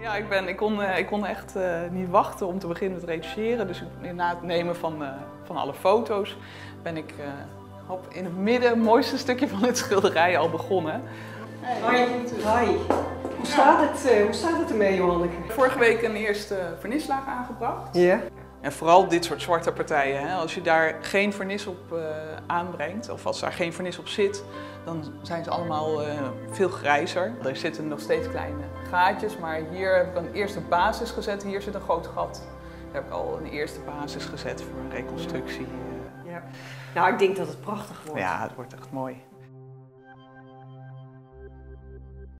Ja, ik, ben, ik, kon, eh, ik kon echt eh, niet wachten om te beginnen met retoucheren. Dus na het nemen van, eh, van alle foto's ben ik in het midden, het mooiste stukje van het schilderij al begonnen. Hoi. Hoi. Hoe staat het, hoe staat het ermee, Johanneke? Vorige week een eerste vernislaag aangebracht. Ja. En vooral dit soort zwarte partijen. Hè? Als je daar geen vernis op eh, aanbrengt, of als daar geen vernis op zit, dan zijn ze allemaal eh, veel grijzer. Er zitten nog steeds kleine gaatjes, maar hier heb ik een eerste basis gezet. Hier zit een groot gat. Daar heb ik al een eerste basis gezet voor een reconstructie. eh. ja. Nou, ik denk dat het prachtig wordt. Ja, het wordt echt mooi.